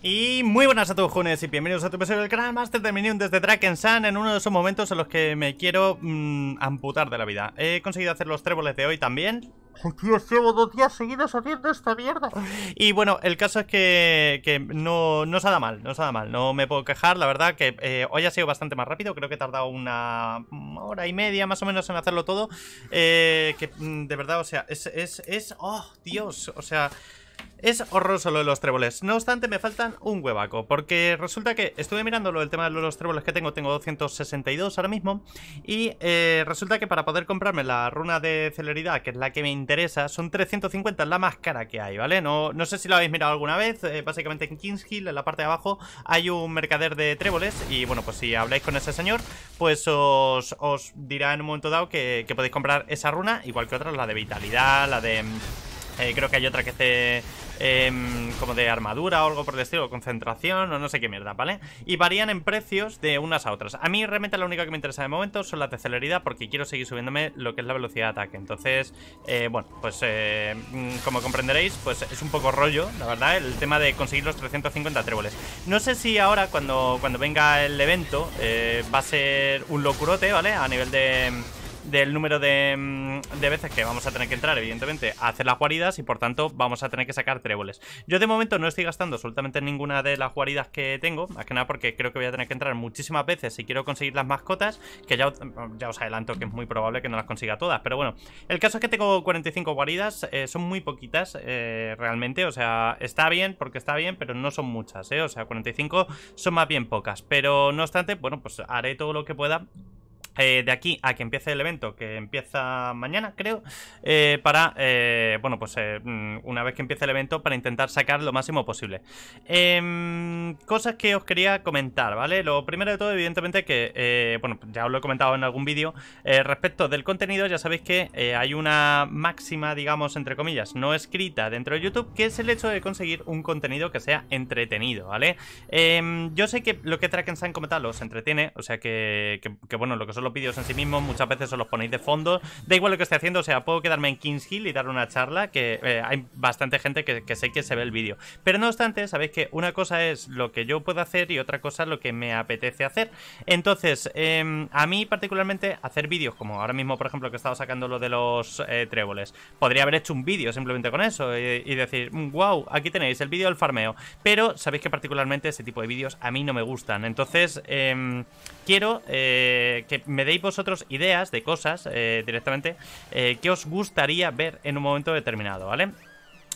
Y muy buenas a todos jóvenes y bienvenidos a tu episodio del canal Master de Minion desde Sun en uno de esos momentos en los que me quiero mmm, amputar de la vida. He conseguido hacer los tréboles de hoy también. Tío, llevo dos días seguidos haciendo esta mierda. Y bueno, el caso es que, que no, no se da mal, no se da mal, no me puedo quejar, la verdad que eh, hoy ha sido bastante más rápido, creo que he tardado una hora y media más o menos en hacerlo todo. Eh, que mm, de verdad, o sea, es, es, es, oh, Dios, o sea... Es horroroso lo de los tréboles. No obstante, me faltan un huevaco. Porque resulta que estuve mirando lo del tema de los tréboles que tengo. Tengo 262 ahora mismo. Y eh, resulta que para poder comprarme la runa de celeridad, que es la que me interesa, son 350, es la más cara que hay, ¿vale? No, no sé si lo habéis mirado alguna vez. Eh, básicamente en Kings Hill, en la parte de abajo, hay un mercader de tréboles. Y bueno, pues si habláis con ese señor, pues os, dirá en un momento dado que, que podéis comprar esa runa, igual que otras, la de vitalidad, la de... Eh, creo que hay otra que hace Em, como de armadura o algo por el estilo, concentración o no sé qué mierda, ¿vale? Y varían en precios de unas a otras. A mí realmente la única que me interesa de momento son las de celeridad porque quiero seguir subiéndome lo que es la velocidad de ataque. Entonces, eh, bueno, pues eh, mm, como comprenderéis, pues es un poco rollo, la verdad, el tema de conseguir los 350 tréboles. No sé si ahora cuando, cuando venga el evento eh, va a ser un locurote, ¿vale? A nivel de del número mm, de, veces que vamos a tener que entrar, evidentemente, a hacer las guaridas y por tanto vamos a tener que sacar tréboles. Yo de momento no estoy gastando absolutamente ninguna de las guaridas que tengo, más que nada porque creo que voy a tener que entrar muchísimas veces si quiero conseguir las mascotas, que ya, ya os adelanto que es muy probable que no las consiga todas, pero bueno, el caso es que tengo 45 guaridas, eh, son muy poquitas eh, realmente, o sea, está bien porque está bien, pero no son muchas, ¿eh? o sea, 45 son más bien pocas, pero no obstante, bueno, pues haré todo lo que pueda eh, de aquí a que empiece el evento, que empieza mañana, creo, eh, para, eh, bueno, pues mm, una vez que empiece el evento, para intentar sacar lo máximo posible. Em, cosas que os quería comentar, ¿vale? Lo primero de todo, evidentemente, que, bueno, ya os lo he comentado en algún vídeo, respecto del contenido, ya sabéis que hay una máxima, digamos, entre comillas, no escrita dentro de YouTube, que es el hecho de conseguir un contenido que sea entretenido, ¿vale? Em, yo sé que lo que Trakensan como tal os entretiene, o sea que, que bueno, lo que son vídeos en sí mismos muchas veces os los ponéis de fondo. Da igual lo que esté haciendo, o sea, puedo quedarme en Kings Hill y dar una charla, que eh, hay bastante gente que, sé que se ve el vídeo. Pero no obstante, sabéis que una cosa es lo que yo puedo hacer y otra cosa lo que me apetece hacer. Entonces, em, a mí particularmente hacer vídeos, como ahora mismo, por ejemplo, que he estado sacando lo de los eh, tréboles, podría haber hecho un vídeo simplemente con eso y, decir, wow, aquí tenéis el vídeo del farmeo. Pero sabéis que particularmente ese tipo de vídeos a mí no me gustan. Entonces, em, quiero eh, que me deis vosotros ideas de cosas eh, directamente eh, que os gustaría ver en un momento determinado, ¿vale?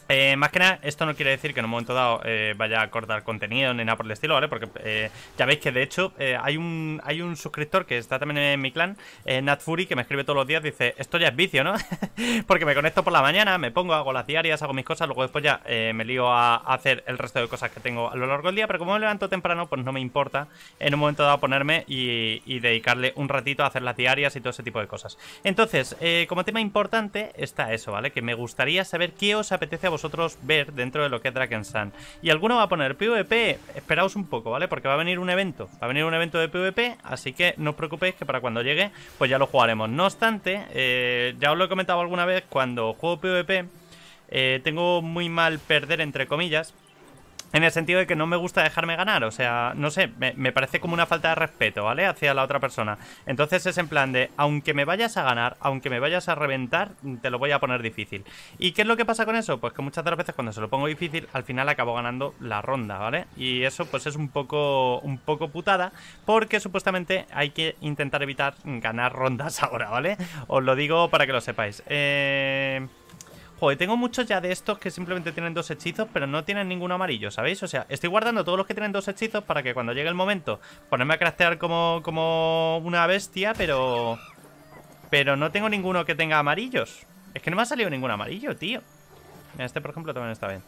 Eh, más que nada, esto no quiere decir que en un momento dado eh, vaya a cortar contenido ni nada por el estilo, ¿vale? Porque eh, ya veis que de hecho hay, un, hay un suscriptor que está también en mi clan, Natfuri, que me escribe todos los días, dice, esto ya es vicio, ¿no? Porque me conecto por la mañana, me pongo, hago las diarias, hago mis cosas, luego después ya me lío a, hacer el resto de cosas que tengo a lo largo del día, pero como me levanto temprano, pues no me importa en un momento dado ponerme y, y dedicarle un ratito a hacer las diarias y todo ese tipo de cosas. Entonces, como tema importante está eso, ¿vale? Que me gustaría saber qué os apetece a vosotros ver dentro de lo que es Draken Sun. Y alguno va a poner PvP, esperaos un poco, ¿vale? Porque va a venir un evento, va a venir un evento de PvP, así que no os preocupéis que para cuando llegue, pues ya lo jugaremos. No obstante, eh, ya os lo he comentado alguna vez, cuando juego PvP, eh, tengo muy mal perder, entre comillas, en el sentido de que no me gusta dejarme ganar, o sea, no sé, me, parece como una falta de respeto, ¿vale? Hacia la otra persona. Entonces es en plan de, aunque me vayas a ganar, aunque me vayas a reventar, te lo voy a poner difícil. ¿Y qué es lo que pasa con eso? Pues que muchas de las veces cuando se lo pongo difícil, al final acabo ganando la ronda, ¿vale? Y eso pues es un poco, un poco putada, porque supuestamente hay que intentar evitar ganar rondas ahora, ¿vale? Os lo digo para que lo sepáis. Eh... Joder, tengo muchos ya de estos que simplemente tienen dos hechizos, pero no tienen ninguno amarillo, ¿sabéis? O sea, estoy guardando todos los que tienen dos hechizos para que cuando llegue el momento ponerme a craftear como, como una bestia, pero... Pero no tengo ninguno que tenga amarillos. Es que no me ha salido ningún amarillo, tío. Este, por ejemplo, también está bien.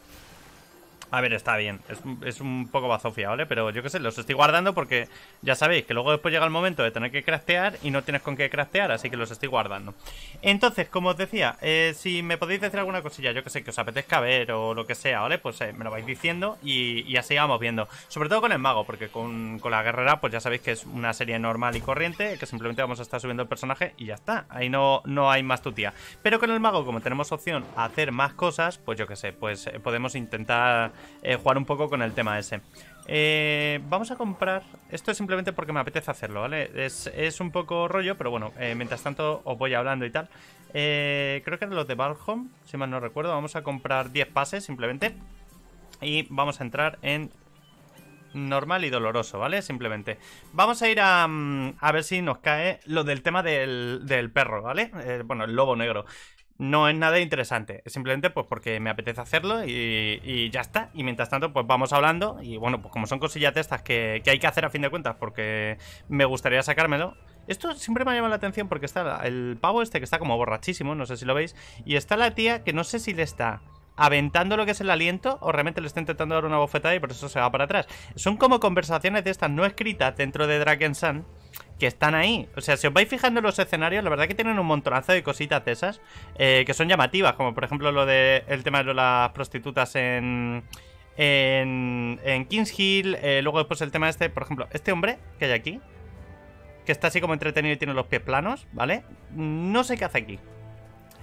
A ver, está bien, es, un poco bazofia, ¿vale? Pero yo qué sé, los estoy guardando porque ya sabéis que luego después llega el momento de tener que craftear y no tienes con qué craftear, así que los estoy guardando. Entonces, como os decía, eh, si me podéis decir alguna cosilla, yo que sé, que os apetezca ver o lo que sea, ¿vale? Pues eh, me lo vais diciendo y, así vamos viendo. Sobre todo con el mago, porque con, la guerrera, pues ya sabéis que es una serie normal y corriente, que simplemente vamos a estar subiendo el personaje y ya está. Ahí no, no hay más tutía. Pero con el mago, como tenemos opción a hacer más cosas, pues yo que sé, pues eh, podemos intentar eh, jugar un poco con el tema ese. Eh, vamos a comprar. Esto es simplemente porque me apetece hacerlo, ¿vale? Es, un poco rollo, pero bueno, eh, mientras tanto os voy hablando y tal. Eh, creo que eran los de Valhom, si mal no recuerdo. Vamos a comprar 10 pases simplemente. Y vamos a entrar en normal y doloroso, ¿vale? Simplemente. Vamos a ir a, mm, a ver si nos cae lo del tema del, del perro, ¿vale? bueno, el lobo negro no es nada interesante. Es simplemente pues porque me apetece hacerlo y, ya está. Y mientras tanto, pues vamos hablando. Y bueno, pues como son cosillas de estas que, hay que hacer a fin de cuentas porque me gustaría sacármelo. Esto siempre me ha llamado la atención porque está el pavo este que está como borrachísimo, no sé si lo veis. Y está la tía que no sé si le está aventando lo que es el aliento o realmente le está intentando dar una bofetada y por eso se va para atrás. Son como conversaciones de estas no escritas dentro de Dragon Sun que están ahí. O sea, si os vais fijando en los escenarios, la verdad que tienen un montonazo de cositas esas eh, que son llamativas, como por ejemplo lo de el tema de las prostitutas en en, en Kings Hill, eh, luego después el tema este, por ejemplo, este hombre que hay aquí, que está así como entretenido y tiene los pies planos, ¿vale? No sé qué hace aquí.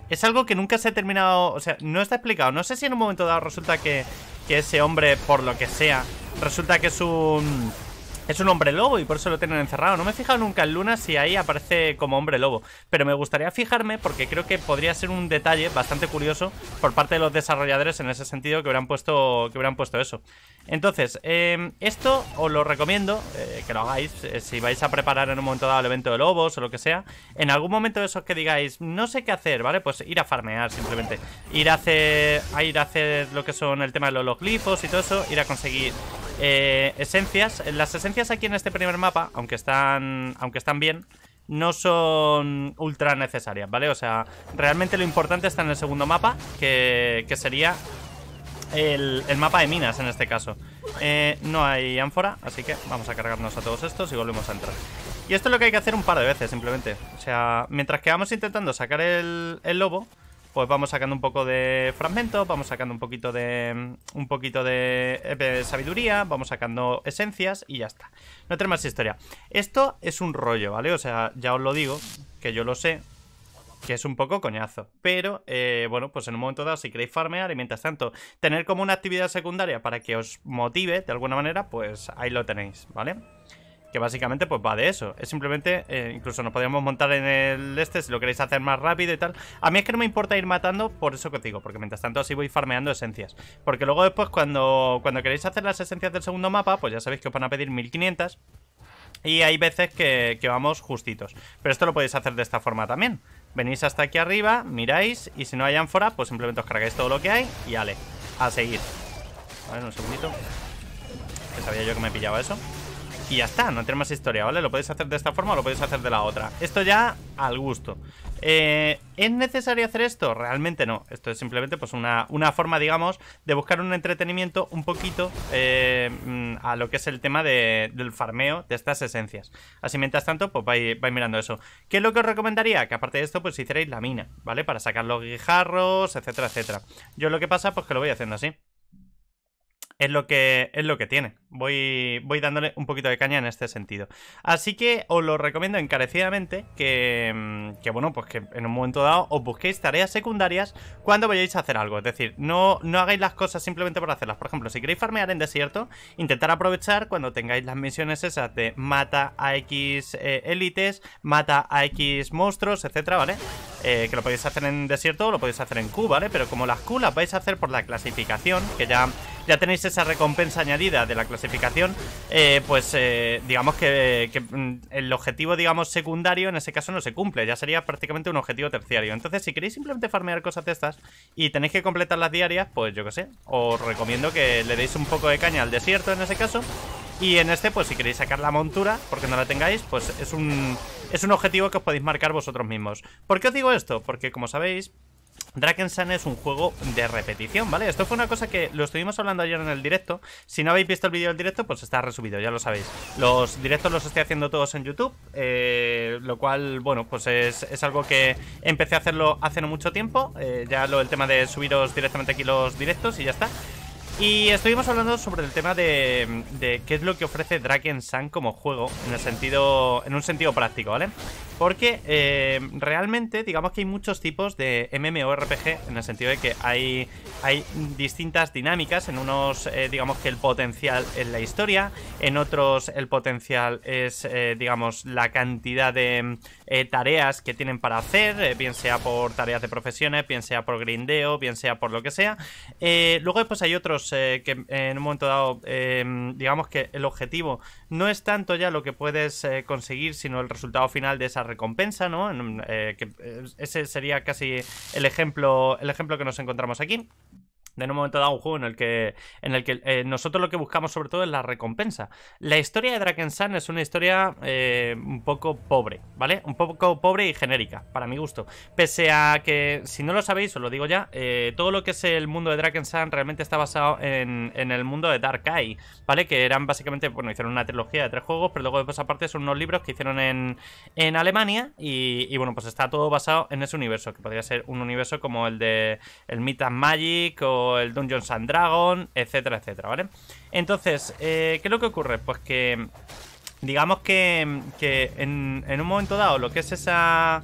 Es algo que nunca se ha terminado, o sea, no está explicado. No sé si en un momento dado resulta que, que ese hombre, por lo que sea, resulta que es un es un hombre lobo y por eso lo tienen encerrado. No me he fijado nunca en Luna si ahí aparece como hombre lobo. Pero me gustaría fijarme porque creo que podría ser un detalle bastante curioso por parte de los desarrolladores en ese sentido que hubieran puesto, que hubieran puesto eso. Entonces, em, esto os lo recomiendo eh, que lo hagáis eh, si vais a preparar en un momento dado el evento de lobos o lo que sea. En algún momento de esos que digáis, no sé qué hacer, ¿vale? Pues ir a farmear simplemente. Ir a hacer, a ir a hacer lo que son el tema de los glifos y todo eso. Ir a conseguir eh, esencias. Las esencias aquí en este primer mapa, aunque están, aunque están bien, no son ultra necesarias, ¿vale? O sea, realmente lo importante está en el segundo mapa, que, que sería el, mapa de minas en este caso. Eh, no hay ánfora, así que vamos a cargarnos a todos estos y volvemos a entrar. Y esto es lo que hay que hacer un par de veces, simplemente. O sea, mientras que vamos intentando sacar el, el lobo, pues vamos sacando un poco de fragmentos, vamos sacando un poquito de un poquito de, sabiduría, vamos sacando esencias y ya está. No tenemos historia. Esto es un rollo, ¿vale? O sea, ya os lo digo, que yo lo sé, que es un poco coñazo. Pero, eh, bueno, pues en un momento dado, si queréis farmear y mientras tanto tener como una actividad secundaria para que os motive de alguna manera, pues ahí lo tenéis, ¿vale? Que básicamente pues va de eso. Es simplemente, eh, incluso nos podríamos montar en el este si lo queréis hacer más rápido y tal. A mí es que no me importa ir matando, por eso que os digo, porque mientras tanto así voy farmeando esencias. Porque luego después cuando, cuando queréis hacer las esencias del segundo mapa, pues ya sabéis que os van a pedir 1500. Y hay veces que, que vamos justitos. Pero esto lo podéis hacer de esta forma también. Venís hasta aquí arriba, miráis y si no hay ánfora, pues simplemente os cargáis todo lo que hay y ale, a seguir. A ver, un segundito. Que sabía yo que me pillaba eso. Y ya está, no tiene más historia, ¿vale? Lo podéis hacer de esta forma o lo podéis hacer de la otra Esto ya al gusto eh, ¿Es necesario hacer esto? Realmente no Esto es simplemente pues una, una forma, digamos De buscar un entretenimiento un poquito eh, mm, A lo que es el tema del farmeo De estas esencias Así mientras tanto, pues vais, mirando eso ¿Qué es lo que os recomendaría? Que aparte de esto, pues hicierais la mina ¿Vale? Para sacar los guijarros, etcétera, etcétera Yo lo que pasa, pues que lo voy haciendo así es lo que, es lo que tiene. Voy, voy dándole un poquito de caña en este sentido. Así que os lo recomiendo encarecidamente que, mm, que, bueno, pues que en un momento dado os busquéis tareas secundarias cuando vayáis a hacer algo. Es decir, no, no hagáis las cosas simplemente por hacerlas. Por ejemplo, si queréis farmear en desierto, intentar aprovechar cuando tengáis las misiones esas de mata a X eh, élites, mata a X monstruos, etcétera, ¿vale? Eh, que lo podéis hacer en desierto o lo podéis hacer en Q, ¿vale? Pero como las Q las vais a hacer por la clasificación, que ya ya tenéis esa recompensa añadida de la clasificación, eh, pues eh, digamos que, mm, el objetivo, digamos, secundario en ese caso no se cumple, ya sería prácticamente un objetivo terciario. Entonces, si queréis simplemente farmear cosas de estas y tenéis que completar las diarias, pues yo que sé, os recomiendo que le deis un poco de caña al desierto en ese caso. Y en este, pues si queréis sacar la montura, porque no la tengáis, pues es un, es un objetivo que os podéis marcar vosotros mismos. ¿Por qué os digo esto? Porque como sabéis, Drakenshan es un juego de repetición, ¿vale? Esto fue una cosa que lo estuvimos hablando ayer en el directo. Si no habéis visto el vídeo del directo, pues está resubido, ya lo sabéis. Los directos los estoy haciendo todos en YouTube, eh, lo cual, bueno, pues es, algo que empecé a hacerlo hace no mucho tiempo. Eh, ya lo el tema de subiros directamente aquí los directos y ya está. Y estuvimos hablando sobre el tema de, qué es lo que ofrece Draken Sun como juego en el sentido en un sentido práctico, ¿vale? Porque eh, realmente, digamos que hay muchos tipos de MMORPG en el sentido de que hay, hay distintas dinámicas. En unos, eh, digamos que el potencial es la historia, en otros el potencial es, eh, digamos, la cantidad de tareas que tienen para hacer, bien sea por tareas de profesiones, bien sea por grindeo, bien sea por lo que sea. luego, pues hay otros que en un momento dado, digamos que el objetivo no es tanto ya lo que puedes conseguir, sino el resultado final de esa recompensa, ¿no? Eh, eh, ese sería casi el ejemplo, el ejemplo que nos encontramos aquí en un momento dado un juego en el que, en el que eh, nosotros lo que buscamos sobre todo es la recompensa. La historia de Drakensand es una historia eh, un poco pobre, ¿vale? Un poco pobre y genérica, para mi gusto. Pese a que, si no lo sabéis, os lo digo ya, eh, todo lo que es el mundo de Drakensand realmente está basado en, el mundo de Dark Eye, ¿vale? Que eran básicamente, bueno, hicieron una trilogía de tres juegos, pero luego después aparte son unos libros que hicieron en, en Alemania y, bueno, pues está todo basado en ese universo, que podría ser un universo como el de el Myth and Magic o el Dungeons and Dragons, etcétera, etcétera, ¿vale? Entonces, eh, ¿qué es lo que ocurre? Pues que, digamos que, que en, en un momento dado, lo que es esa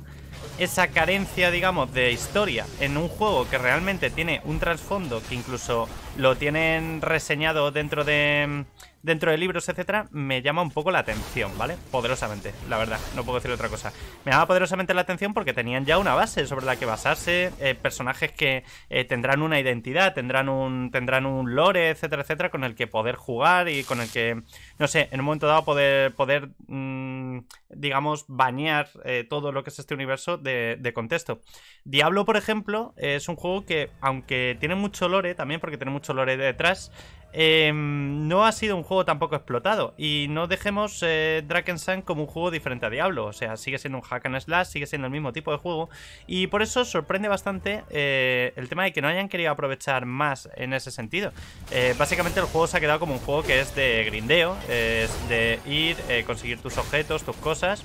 esa carencia, digamos, de historia en un juego que realmente tiene un trasfondo que incluso lo tienen reseñado dentro de dentro de libros, etcétera, me llama un poco la atención, ¿vale? Poderosamente, la verdad, no puedo decir otra cosa. Me llama poderosamente la atención porque tenían ya una base sobre la que basarse, eh, personajes que eh, tendrán una identidad, tendrán un, tendrán un lore, etcétera, etcétera, con el que poder jugar y con el que, no sé, en un momento dado poder, poder mm, digamos, bañar eh, todo lo que es este universo de, contexto. Diablo, por ejemplo, es un juego que, aunque tiene mucho lore también, porque tiene mucho lore detrás, Em, no ha sido un juego tampoco explotado. Y no dejemos eh, Sun como un juego diferente a Diablo. O sea, sigue siendo un hack and slash, sigue siendo el mismo tipo de juego. Y por eso sorprende bastante eh, el tema de que no hayan querido aprovechar más en ese sentido. Eh, básicamente el juego se ha quedado como un juego que es de grindeo, es de ir, eh, conseguir tus objetos, tus cosas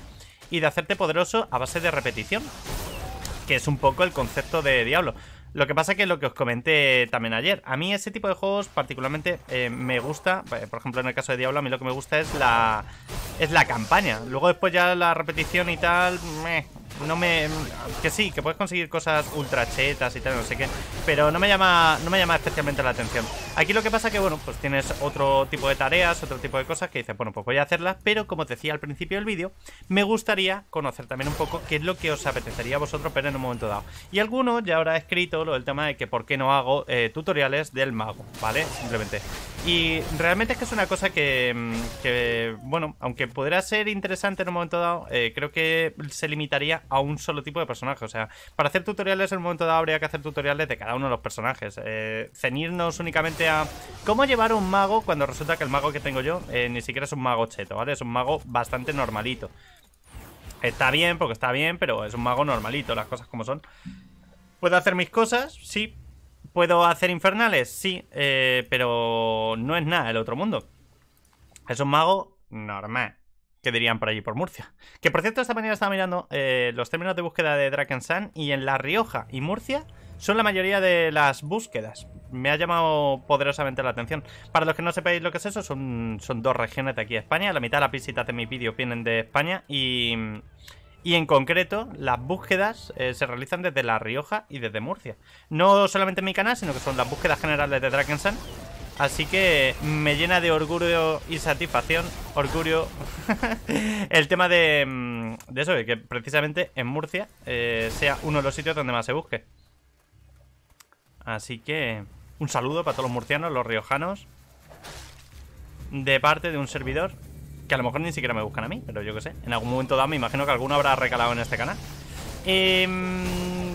y de hacerte poderoso a base de repetición. Que es un poco el concepto de Diablo. Lo que pasa es que lo que os comenté también ayer, a mí ese tipo de juegos particularmente eh, me gusta, eh, por ejemplo en el caso de Diablo, a mí lo que me gusta es la es la campaña. Luego después ya la repetición y tal, no me que sí, que puedes conseguir cosas ultra chetas y tal, no sé qué, pero no me llama no me llama especialmente la atención. Aquí lo que pasa que bueno, pues tienes otro tipo de tareas, otro tipo de cosas que dices, bueno, pues voy a hacerlas, pero como te decía al principio del vídeo, me gustaría conocer también un poco qué es lo que os apetecería a vosotros ver en un momento dado. Y alguno ya habrá escrito lo del tema de que por qué no hago eh, tutoriales del mago, ¿vale? Simplemente. Y realmente es que es una cosa que, mm, que bueno, aunque podrá ser interesante en un momento dado, eh, creo que se limitaría a un solo tipo de personaje. O sea, para hacer tutoriales en un momento dado habría que hacer tutoriales de cada uno de los personajes. Eh, cenirnos únicamente a cómo llevar un mago cuando resulta que el mago que tengo yo eh, ni siquiera es un mago cheto, ¿vale? Es un mago bastante normalito. Está bien, porque está bien, pero es un mago normalito, las cosas como son. ¿Puedo hacer mis cosas? Sí. ¿Puedo hacer infernales? Sí, eh, pero no es nada el otro mundo. Es un mago normal que dirían por allí por Murcia. Que por cierto, esta mañana estaba mirando eh, los términos de búsqueda de Drakensan y en La Rioja y Murcia son la mayoría de las búsquedas. Me ha llamado poderosamente la atención. Para los que no sepáis lo que es eso, son, son dos regiones de aquí de España. La mitad de las visitas de mis vídeos vienen de España y, y en concreto, las búsquedas eh, se realizan desde La Rioja y desde Murcia. No solamente en mi canal, sino que son las búsquedas generales de Drakensan Así que me llena de orgullo y satisfacción, orgullo, el tema de, mm, de, eso, de que precisamente en Murcia eh, sea uno de los sitios donde más se busque. Así que un saludo para todos los murcianos, los riojanos, de parte de un servidor que a lo mejor ni siquiera me buscan a mí, pero yo qué sé, en algún momento dado me imagino que alguno habrá recalado en este canal. Eh,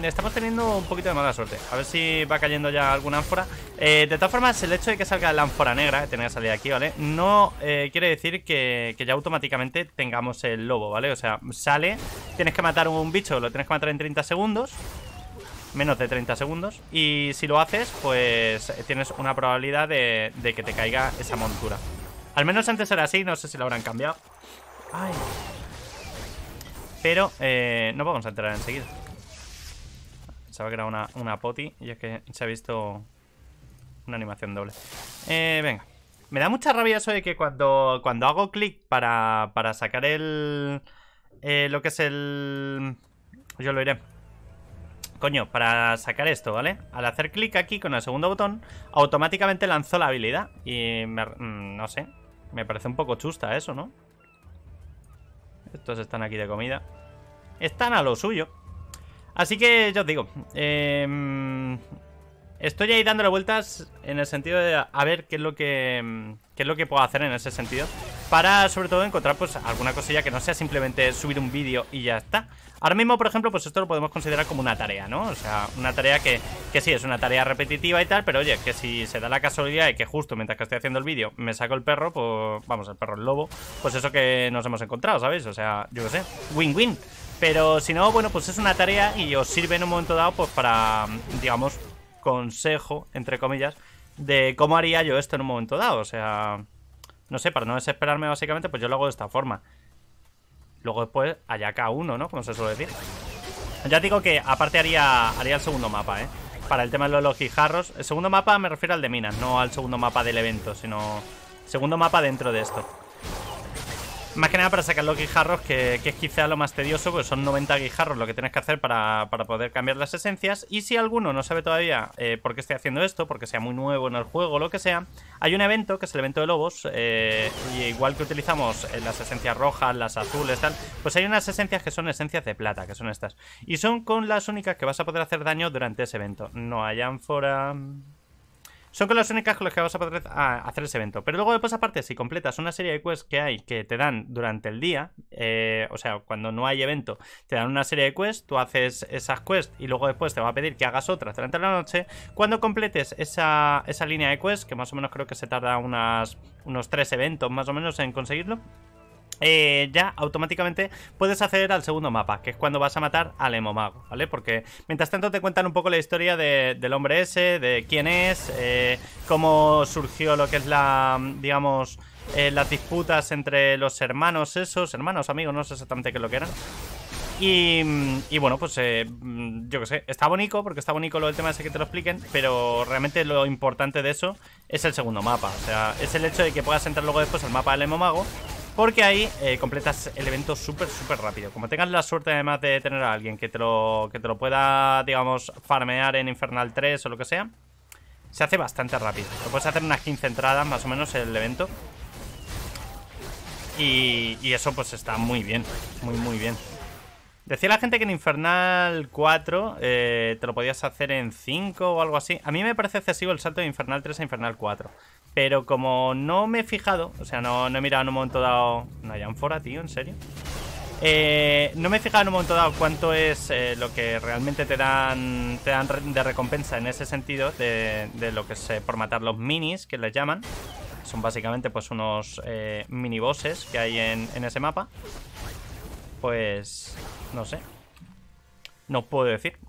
estamos teniendo un poquito de mala suerte. A ver si va cayendo ya alguna ánfora. Eh, de todas formas, el hecho de que salga la ánfora negra, que tenía que salir aquí, ¿vale? No eh, quiere decir que, ya automáticamente tengamos el lobo, ¿vale? O sea, sale, tienes que matar un bicho, lo tienes que matar en 30 segundos. Menos de 30 segundos. Y si lo haces, pues tienes una probabilidad de, que te caiga esa montura. Al menos antes era así, no sé si lo habrán cambiado. Ay. Pero eh, no vamos a entrar enseguida. Pensaba que era una, una poti y es que se ha visto una animación doble. Eh, venga. Me da mucha rabia eso de que cuando, cuando hago clic para, para sacar el... Eh, lo que es el... Yo lo iré. Coño, para sacar esto, ¿vale? Al hacer clic aquí con el segundo botón, automáticamente lanzó la habilidad. Y mm, no sé, me parece un poco chusta eso, ¿no? Estos están aquí de comida. Están a lo suyo. Así que, yo os digo, eh, Estoy ahí dándole vueltas en el sentido de a ver qué es lo que qué es lo que puedo hacer en ese sentido para sobre todo encontrar pues alguna cosilla que no sea simplemente subir un vídeo y ya está. Ahora mismo, por ejemplo, pues esto lo podemos considerar como una tarea, ¿no? O sea, una tarea que, que sí, es una tarea repetitiva y tal, pero oye, que si se da la casualidad y que justo mientras que estoy haciendo el vídeo me saco el perro, pues vamos, el perro, el lobo, pues eso que nos hemos encontrado, ¿sabéis? O sea, yo qué sé, win-win. Pero si no, bueno, pues es una tarea y os sirve en un momento dado pues para, digamos, consejo, entre comillas, de cómo haría yo esto en un momento dado. O sea, no sé, para no desesperarme básicamente, pues yo lo hago de esta forma. Luego después, allá cada uno, ¿no? Como se suele decir. Ya digo que aparte haría, haría el segundo mapa, ¿eh? Para el tema de los guijarros. El segundo mapa me refiero al de minas, no al segundo mapa del evento, sino... Segundo mapa dentro de esto. Más que nada para sacar los guijarros, que, es quizá lo más tedioso, pues son 90 guijarros lo que tienes que hacer para, poder cambiar las esencias. Y si alguno no sabe todavía eh, por qué estoy haciendo esto, porque sea muy nuevo en el juego o lo que sea, hay un evento, que es el evento de lobos, eh, y igual que utilizamos eh, las esencias rojas, las azules, tal, pues hay unas esencias que son esencias de plata, que son estas. Y son con las únicas que vas a poder hacer daño durante ese evento. No hay ánfora... Son con las únicas con las que vas a poder hacer ese evento. Pero luego después aparte, si completas una serie de quests que hay que te dan durante el día, eh, o sea, cuando no hay evento, te dan una serie de quests, tú haces esas quests y luego después te va a pedir que hagas otras durante la noche. Cuando completes esa, esa línea de quests, que más o menos creo que se tarda unas, unos tres eventos más o menos en conseguirlo, eh, ya automáticamente puedes acceder al segundo mapa, que es cuando vas a matar al Emomago, ¿vale? Porque mientras tanto te cuentan un poco la historia del hombre ese, de quién es, eh, cómo surgió lo que es la, digamos, eh, las disputas entre los hermanos esos, hermanos, amigos, no sé exactamente qué es lo que eran. Y, bueno, pues yo qué sé, está bonito porque está bonito lo del tema ese que te lo expliquen, pero realmente lo importante de eso es el segundo mapa. O sea, es el hecho de que puedas entrar luego después al mapa del Emomago porque ahí eh, completas el evento súper, súper rápido. Como tengas la suerte además de tener a alguien que te, lo, que te lo pueda, digamos, farmear en Infernal 3 o lo que sea, se hace bastante rápido. Lo puedes hacer unas 15 entradas más o menos el evento. Y, y eso pues está muy bien, muy, muy bien. Decía la gente que en Infernal 4 eh, te lo podías hacer en 5 o algo así. A mí me parece excesivo el salto de Infernal 3 a Infernal 4. Pero como no me he fijado, o sea, no, he mirado en un momento dado... No hay fora, tío, ¿en serio? Eh, no me he fijado en un momento dado cuánto es eh, lo que realmente te dan, te dan de recompensa en ese sentido de, lo que es eh, por matar los minis, que les llaman. Son básicamente pues unos mini bosses que hay en, en ese mapa. Pues... no sé. No puedo decir.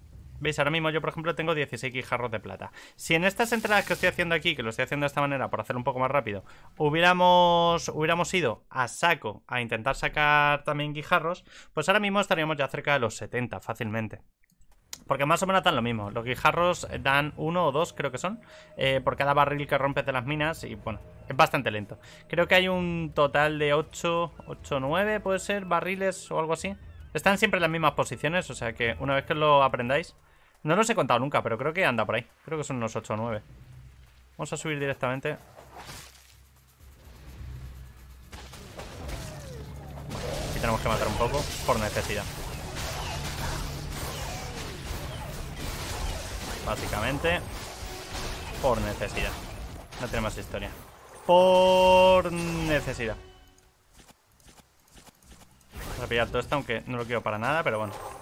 ¿Veis? Ahora mismo yo, por ejemplo, tengo 16 guijarros de plata. Si en estas entradas que estoy haciendo aquí, que lo estoy haciendo de esta manera por hacer un poco más rápido, hubiéramos, hubiéramos ido a saco a intentar sacar también guijarros, pues ahora mismo estaríamos ya cerca de los 70 fácilmente. Porque más o menos dan lo mismo. Los guijarros dan uno o dos, creo que son, eh, por cada barril que rompes de las minas. Y bueno, es bastante lento. Creo que hay un total de 8, 8, 9, puede ser, barriles o algo así. Están siempre en las mismas posiciones, o sea que una vez que lo aprendáis, no los he contado nunca, pero creo que anda por ahí. Creo que son unos 8 o 9. Vamos a subir directamente. aquí tenemos que matar un poco por necesidad. Básicamente, por necesidad. No tiene más historia. Por necesidad. Vamos a pillar todo esto, aunque no lo quiero para nada, pero bueno.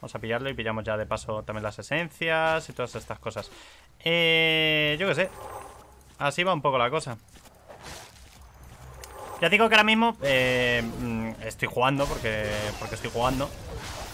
Vamos a pillarlo y pillamos ya de paso también las esencias y todas estas cosas. Eh, yo qué sé. Así va un poco la cosa. Ya digo que ahora mismo eh, mm, estoy jugando porque, porque estoy jugando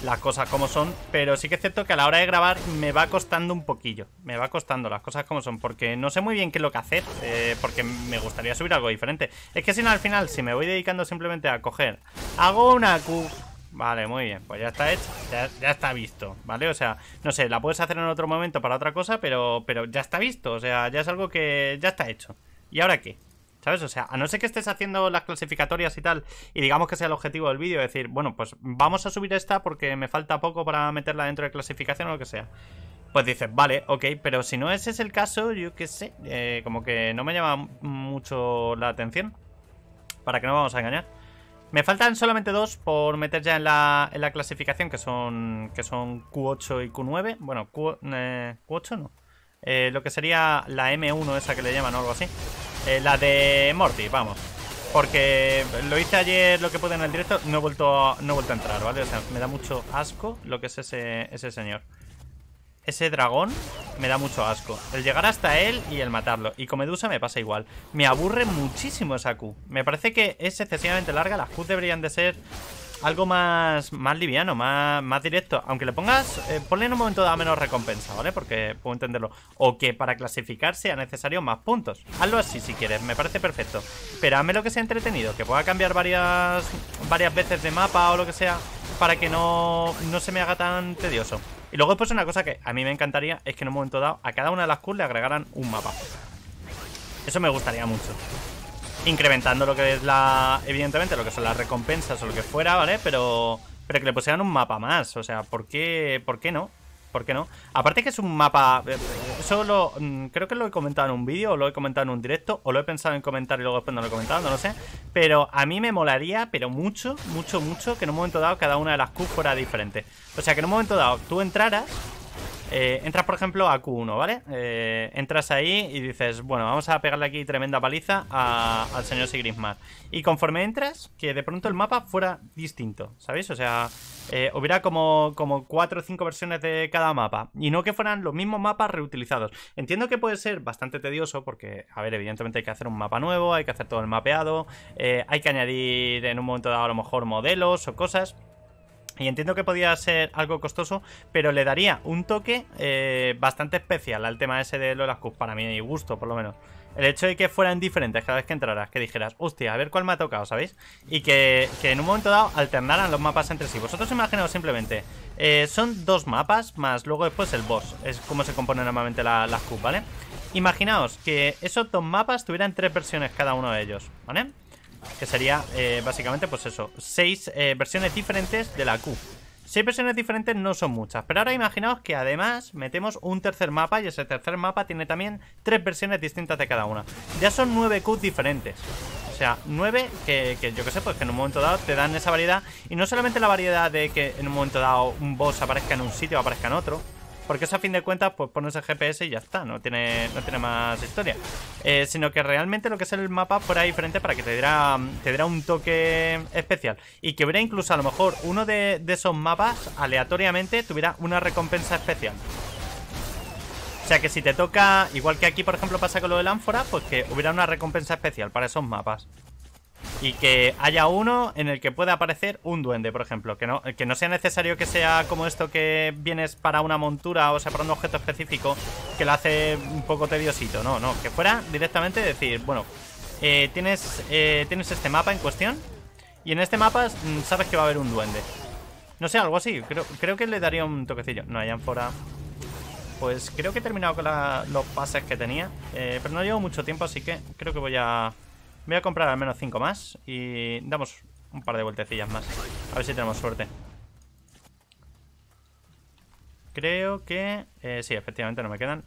las cosas como son, pero sí que es cierto que a la hora de grabar me va costando un poquillo, me va costando las cosas como son, porque no sé muy bien qué es lo que hacer, eh, porque me gustaría subir algo diferente. Es que si no al final, si me voy dedicando simplemente a coger, hago una Q, Vale, muy bien. Pues ya está hecho. Ya, ya, está visto, ¿vale? O sea, no sé, la puedes hacer en otro momento para otra cosa, pero, pero ya está visto. O sea, ya es algo que ya está hecho. ¿Y ahora qué? ¿Sabes? O sea, a no ser que estés haciendo las clasificatorias y tal, y digamos que sea el objetivo del vídeo, decir, bueno, pues vamos a subir esta porque me falta poco para meterla dentro de clasificación o lo que sea. Pues dices, vale, ok, pero si no ese es el caso, yo qué sé, eh, como que no me llama mucho la atención. Para que no vamos a engañar. Me faltan solamente dos por meter ya en la, en la clasificación, que son, que son Q8 y Q9. Bueno, Q, 8 eh, no. Eh, lo que sería la M1 esa que le llaman o algo así. Eh, la de Morty, vamos. Porque lo hice ayer lo que pude en el directo, no he vuelto a, no vuelto a entrar, ¿vale? O sea, me da mucho asco lo que es ese, ese señor. Ese dragón me da mucho asco. El llegar hasta él y el matarlo. Y con Medusa me pasa igual. Me aburre muchísimo esa Q. Me parece que es excesivamente larga. Las Q deberían de ser algo más, más liviano, más, más directo. Aunque le pongas, eh, ponle en un momento dado menos recompensa, ¿vale? Porque puedo entenderlo. O que para clasificar sea necesario más puntos. Hazlo así si quieres, me parece perfecto. Pero hazme lo que sea entretenido, que pueda cambiar varias, varias veces de mapa o lo que sea, para que no, no se me haga tan tedioso. Y luego después una cosa que a mí me encantaría es que en un momento dado a cada una de las Qs le agregaran un mapa. Eso me gustaría mucho incrementando lo que es la... Evidentemente, lo que son las recompensas o lo que fuera, ¿vale? Pero, pero que le pusieran un mapa más. O sea, ¿por qué, ¿por qué no? ¿Por qué no? Aparte que es un mapa... Eh, eso lo... Mm, creo que lo he comentado en un vídeo, o lo he comentado en un directo, o lo he pensado en comentar y luego después no lo he comentado, no lo sé. Pero a mí me molaría, pero mucho, mucho, mucho, que en un momento dado cada una de las Q fuera diferente. O sea, que en un momento dado tú entraras eh, entras, por ejemplo, a Q1, ¿vale? Eh, entras ahí y dices, bueno, vamos a pegarle aquí tremenda paliza al señor Sigrismar. Y conforme entras, que de pronto el mapa fuera distinto, ¿sabéis? O sea, eh, hubiera como, como cuatro o cinco versiones de cada mapa. Y no que fueran los mismos mapas reutilizados. Entiendo que puede ser bastante tedioso porque, a ver, evidentemente hay que hacer un mapa nuevo, hay que hacer todo el mapeado, hay que añadir en un momento dado a lo mejor modelos o cosas. Y entiendo que podía ser algo costoso, pero le daría un toque eh, bastante especial al tema ese de Lola Cup, para mi gusto, por lo menos. El hecho de que fueran diferentes cada vez que entraras, que dijeras, hostia, a ver cuál me ha tocado, ¿sabéis? Y que, en un momento dado alternaran los mapas entre sí. Vosotros imaginaos simplemente, eh, son dos mapas más luego después el boss, es como se compone normalmente la, las Cup, ¿vale? Imaginaos que esos dos mapas tuvieran tres versiones cada uno de ellos, ¿vale? Que sería eh, básicamente, pues eso, seis eh, versiones diferentes de la Q. Seis versiones diferentes no son muchas, pero ahora imaginaos que además metemos un tercer mapa y ese tercer mapa tiene también tres versiones distintas de cada una. Ya son nueve Q diferentes. O sea, nueve que, que yo que sé, pues que en un momento dado te dan esa variedad. Y no solamente la variedad de que en un momento dado un boss aparezca en un sitio o aparezca en otro, porque eso a fin de cuentas, pues pones el GPS y ya está, no tiene, no tiene más historia. Eh, sino que realmente lo que es el mapa fuera diferente para que te diera, te diera un toque especial. Y que hubiera incluso a lo mejor uno de, esos mapas aleatoriamente tuviera una recompensa especial. O sea que si te toca, igual que aquí por ejemplo pasa con lo del ánfora, pues que hubiera una recompensa especial para esos mapas. Y que haya uno en el que pueda aparecer un duende, por ejemplo. Que no, que no sea necesario que sea como esto que vienes para una montura o sea, para un objeto específico que lo hace un poco tediosito. No, no. Que fuera directamente decir, bueno, eh, tienes, eh, tienes este mapa en cuestión y en este mapa mm, sabes que va a haber un duende. No sé, algo así. Creo, creo que le daría un toquecillo. No, allá fuera... Pues creo que he terminado con los pases que tenía. Eh, pero no llevo mucho tiempo, así que creo que voy a Voy a comprar al menos 5 más y damos un par de vueltecillas más. A ver si tenemos suerte. Creo que... Eh, sí, efectivamente no me quedan.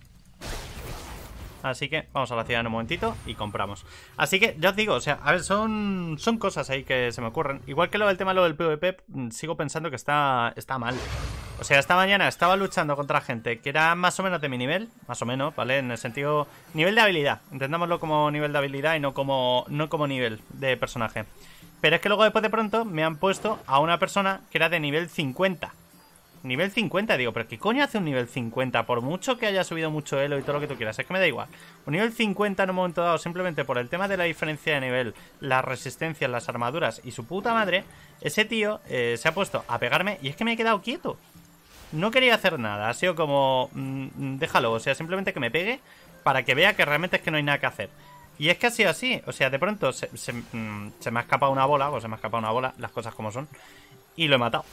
Así que vamos a la ciudad en un momentito y compramos. Así que ya os digo, o sea, a ver, son, son cosas ahí que se me ocurren. Igual que lo del tema lo del PvP, mm, sigo pensando que está, está mal. O sea, esta mañana estaba luchando contra gente que era más o menos de mi nivel, más o menos, ¿vale? En el sentido nivel de habilidad. Entendámoslo como nivel de habilidad y no como, no como nivel de personaje. Pero es que luego después de pronto me han puesto a una persona que era de nivel 50. Nivel 50, digo, pero ¿qué coño hace un nivel 50? Por mucho que haya subido mucho elo y todo lo que tú quieras, es que me da igual. Un nivel 50 en un momento dado, simplemente por el tema de la diferencia de nivel, las resistencias, las armaduras y su puta madre, ese tío eh, se ha puesto a pegarme y es que me he quedado quieto. No quería hacer nada, ha sido como... Mm, déjalo, o sea, simplemente que me pegue para que vea que realmente es que no hay nada que hacer. Y es que ha sido así, o sea, de pronto se, mm, se me ha escapado una bola, o se me ha escapado una bola, las cosas como son. y lo he matado.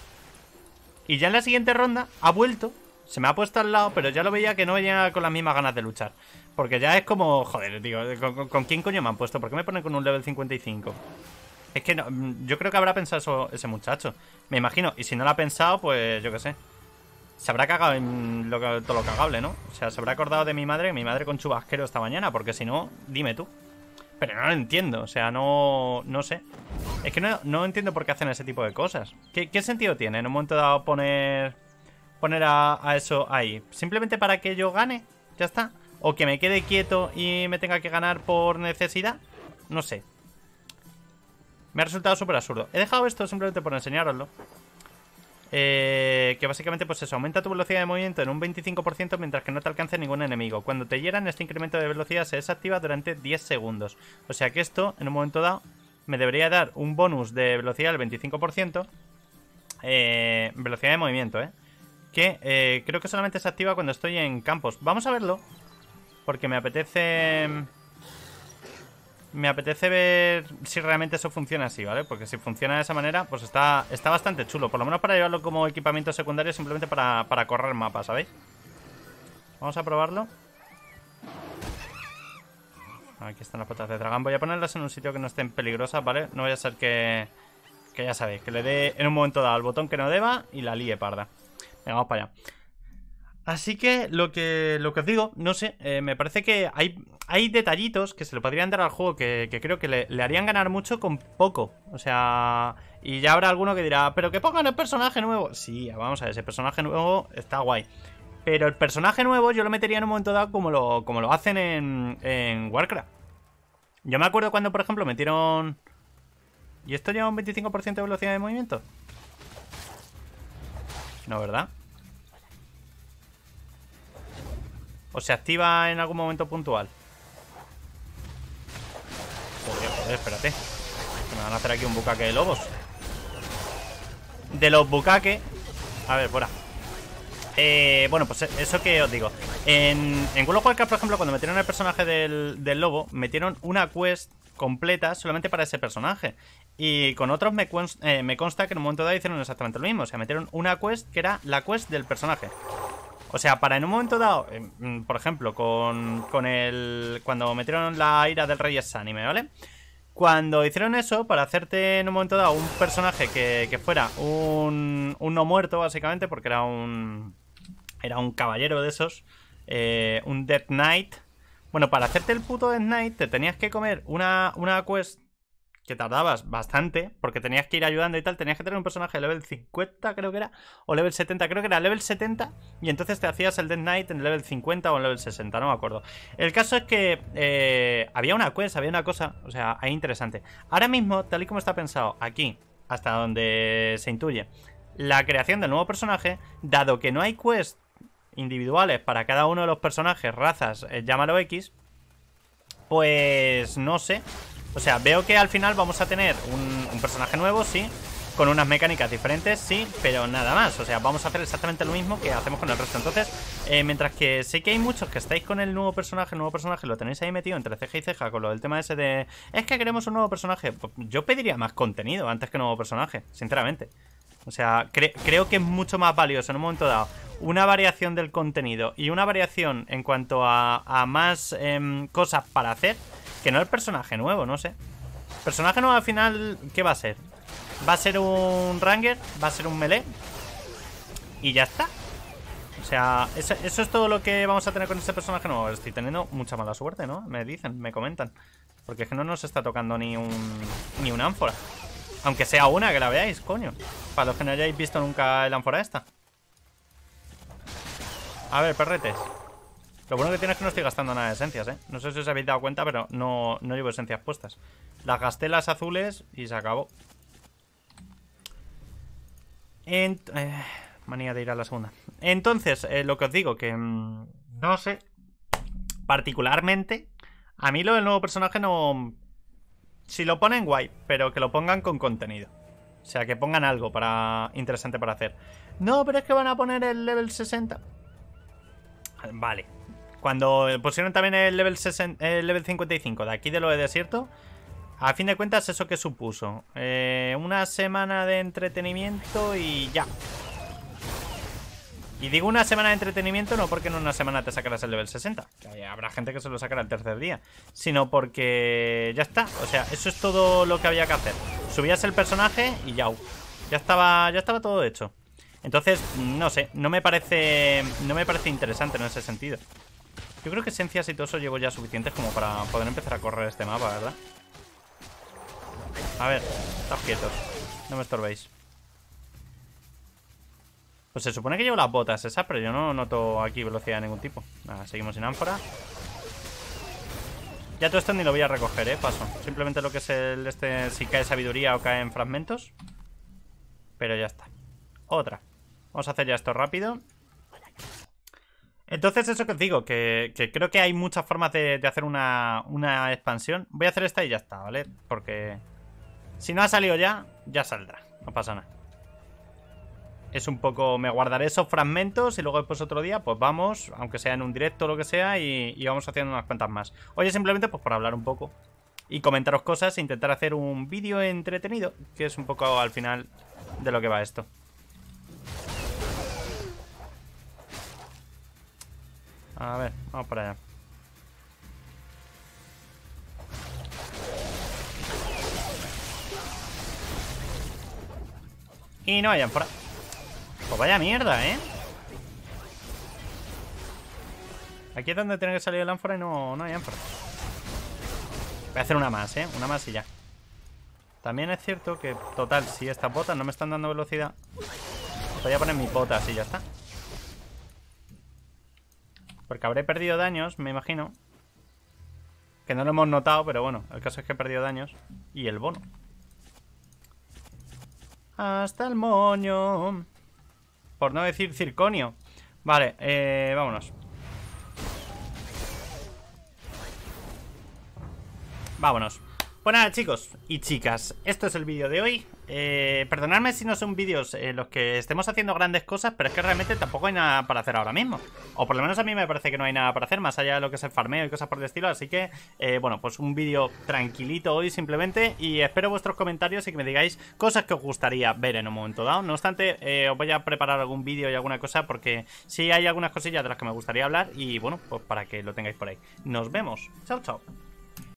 Y ya en la siguiente ronda ha vuelto, se me ha puesto al lado, pero ya lo veía que no venía con las mismas ganas de luchar. Porque ya es como, joder, digo, ¿con, quién coño me han puesto? ¿Por qué me ponen con un level 55? Es que no, mm, yo creo que habrá pensado ese muchacho. Me imagino. Y si no lo ha pensado, pues yo qué sé. Se habrá cagado en todo lo cagable, ¿no? O sea, se habrá acordado de mi madre, mi madre con chubasquero esta mañana. Porque si no, dime tú. Pero no lo entiendo, o sea, no, no sé. Es que no, entiendo por qué hacen ese tipo de cosas. ¿Qué, sentido tiene en un momento dado poner, poner a, a eso ahí? ¿Simplemente para que yo gane? ¿Ya está? ¿O que me quede quieto y me tenga que ganar por necesidad? No sé. Me ha resultado súper absurdo. He dejado esto simplemente por enseñaroslo. Eh, que básicamente pues eso, aumenta tu velocidad de movimiento en un 25% mientras que no te alcance ningún enemigo. Cuando te hieran, este incremento de velocidad se desactiva durante 10 segundos. O sea que esto, en un momento dado, me debería dar un bonus de velocidad del 25%. Eh, velocidad de movimiento, ¿eh? Que eh, creo que solamente se activa cuando estoy en campos. Vamos a verlo. Porque me apetece... Me apetece ver si realmente eso funciona así, ¿vale? Porque si funciona de esa manera, pues está, está bastante chulo. Por lo menos para llevarlo como equipamiento secundario, simplemente para, para correr mapas, ¿sabéis? Vamos a probarlo. Aquí están las patas de dragón. Voy a ponerlas en un sitio que no estén peligrosas, ¿vale? No vaya a ser que... Que ya sabéis, que le dé en un momento dado el botón que no deba y la líe parda. Venga, vamos para allá. Así que lo que, lo que os digo, no sé, eh, me parece que hay, hay detallitos que se le podrían dar al juego que, creo que le, harían ganar mucho con poco. O sea, y ya habrá alguno que dirá, pero que pongan el personaje nuevo. Sí, vamos a ver, ese personaje nuevo está guay. Pero el personaje nuevo yo lo metería en un momento dado como lo, como lo hacen en, en Warcraft. Yo me acuerdo cuando, por ejemplo, metieron... ¿Y esto lleva un 25% de velocidad de movimiento? No, ¿verdad? ¿O se activa en algún momento puntual? Joder, joder, espérate. me van a hacer aquí un bucaque de lobos. De los bucaques... A ver, fuera. Eh, bueno, pues eso que os digo. En, en World of Warcraft, por ejemplo, cuando metieron el personaje del, lobo, metieron una quest completa solamente para ese personaje. Y con otros me, eh, me consta que en un momento dado hicieron exactamente lo mismo. O sea, metieron una quest que era la quest del personaje. O sea, para en un momento dado, eh, mm, por ejemplo, con, con el... Cuando metieron la ira del rey anime, ¿vale? Cuando hicieron eso, para hacerte en un momento dado un personaje que, que fuera un, un no muerto, básicamente, porque era un... Era un caballero de esos, eh, un Death Knight. Bueno, para hacerte el puto Death Knight te tenías que comer una, una quest que tardabas bastante, porque tenías que ir ayudando y tal, tenías que tener un personaje de level 50, creo que era, o level 70, creo que era level 70, y entonces te hacías el Dead Knight en level 50 o en level 60, no me acuerdo. El caso es que eh, había una quest, había una cosa, o sea, ahí interesante. Ahora mismo, tal y como está pensado aquí, hasta donde se intuye, la creación del nuevo personaje, dado que no hay quests individuales para cada uno de los personajes, razas, eh, llámalo X, pues no sé o sea, veo que al final vamos a tener un, personaje nuevo, sí Con unas mecánicas diferentes, sí Pero nada más, o sea, vamos a hacer exactamente lo mismo que hacemos con el resto. Entonces, eh, mientras que sé que hay muchos que estáis con el nuevo personaje El nuevo personaje lo tenéis ahí metido entre ceja y ceja Con lo del tema ese de... Es que queremos un nuevo personaje pues Yo pediría más contenido antes que un nuevo personaje Sinceramente. O sea, creo que es mucho más valioso en un momento dado una variación del contenido y una variación en cuanto a, más em, cosas para hacer que no el personaje nuevo, no sé. Personaje nuevo al final, ¿qué va a ser? ¿Va a ser un Ranger? ¿Va a ser un melee? Y ya está. O sea, eso, es todo lo que vamos a tener con este personaje nuevo. Estoy teniendo mucha mala suerte, ¿no? Me dicen, me comentan. Porque es que no nos está tocando ni un ni ánfora. Aunque sea una, que la veáis, coño. Para los que no hayáis visto nunca el ánfora esta. A ver, perretes. Lo bueno que tiene es que no estoy gastando nada de esencias, ¿eh? No sé si os habéis dado cuenta, pero no, no llevo esencias puestas. Las gasté las azules y se acabó. Eh, manía de ir a la segunda. Entonces, eh, lo que os digo, que... Mm, no sé. Particularmente, a mí lo del nuevo personaje no... Si lo ponen, guay, pero que lo pongan con contenido. O sea, que pongan algo para interesante para hacer. No, pero es que van a poner el level 60. Vale, cuando pusieron también el level, el level 55 de aquí de lo de desierto, A fin de cuentas, ¿eso qué supuso? Eh, una semana de entretenimiento y ya. Y digo una semana de entretenimiento no porque en una semana te sacarás el level 60. Que habrá gente que se lo sacará el tercer día. Sino porque ya está. O sea, eso es todo lo que había que hacer. Subías el personaje y ya. Ya estaba, ya estaba todo hecho. Entonces, no sé, no me parece. No me parece interesante en ese sentido. Yo creo que esencias y todo llevo ya suficientes como para poder empezar a correr este mapa, ¿verdad? A ver, estad quietos. No me estorbéis. Pues se supone que llevo las botas esas, pero yo no noto aquí velocidad de ningún tipo. Nada, seguimos sin ánfora. Ya todo esto ni lo voy a recoger, eh, paso. Simplemente lo que es el este, si cae sabiduría o cae en fragmentos. Pero ya está. Otra. Vamos a hacer ya esto rápido. Entonces, eso que os digo, que, creo que hay muchas formas de, hacer una, expansión. Voy a hacer esta y ya está, ¿vale? Porque si no ha salido ya, ya saldrá. No pasa nada es un poco... Me guardaré esos fragmentos y luego después otro día, pues vamos, aunque sea en un directo o lo que sea, y, vamos haciendo unas cuantas más. Oye, simplemente pues para hablar un poco y comentaros cosas e intentar hacer un vídeo entretenido, que es un poco al final de lo que va esto. A ver, vamos para allá. Y no vayan por. Pues vaya mierda, ¿eh? Aquí es donde tiene que salir el ánfora y no, no hay ánfora. Voy a hacer una más, ¿eh? Una más y ya. También es cierto que, total, si estas botas no me están dando velocidad, voy a poner mis botas y ya está. Porque habré perdido daños, me imagino. Que no lo hemos notado, pero bueno, el caso es que he perdido daños. Y el bono. Hasta el moño. Por no decir circonio. Vale, eh, vámonos. Vámonos. Pues nada, chicos y chicas, esto es el vídeo de hoy. Eh, perdonadme si no son vídeos en los que estemos haciendo grandes cosas, pero es que realmente tampoco hay nada para hacer ahora mismo. O por lo menos a mí me parece que no hay nada para hacer, más allá de lo que es el farmeo y cosas por el estilo. Así que, eh, bueno, pues un vídeo tranquilito hoy simplemente. Y espero vuestros comentarios y que me digáis cosas que os gustaría ver en un momento dado. No obstante, eh, os voy a preparar algún vídeo y alguna cosa porque sí hay algunas cosillas de las que me gustaría hablar. Y bueno, pues para que lo tengáis por ahí. Nos vemos. Chao, chao.